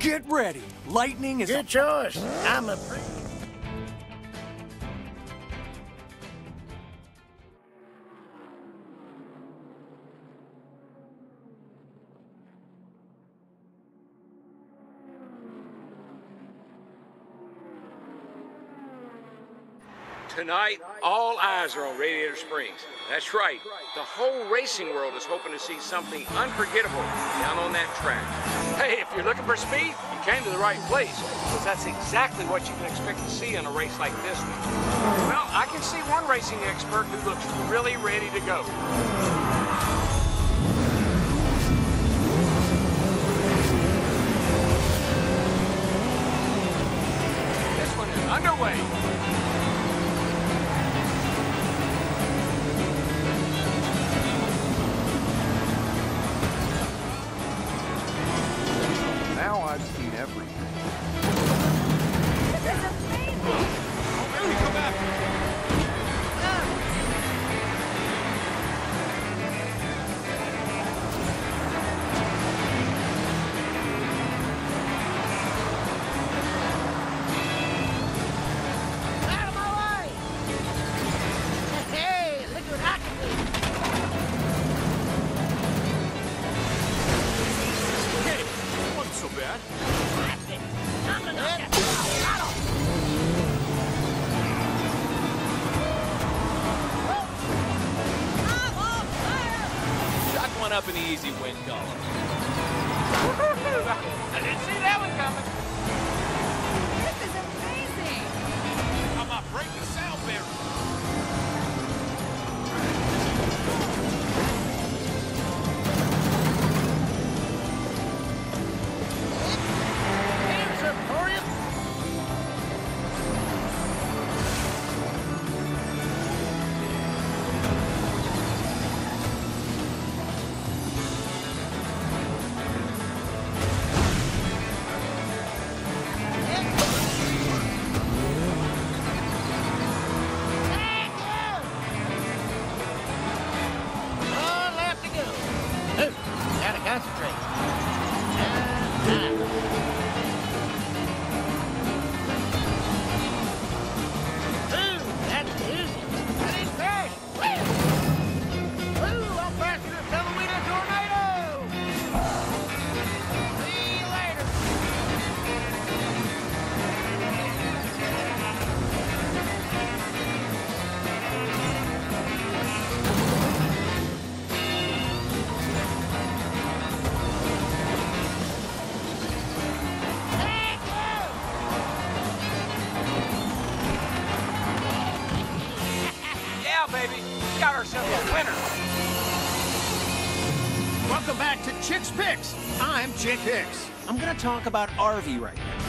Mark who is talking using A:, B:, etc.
A: Get ready. Lightning is
B: Good choice. I'm a
C: Tonight, all eyes are on Radiator Springs. That's right. The whole racing world is hoping to see something unforgettable down on that track. Hey, if you're looking for speed, you came to the right place, because that's exactly what you can expect to see in a race like this one. Well, I can see one racing expert who looks really ready to go. This one is underway.
D: Up the easy win column.
C: I didn't see that one coming.
B: Uh, gotta concentrate.
C: Baby. Got ourselves a winner.
A: Welcome back to Chick's Picks. I'm Chick Hicks. I'm gonna talk about RV right now.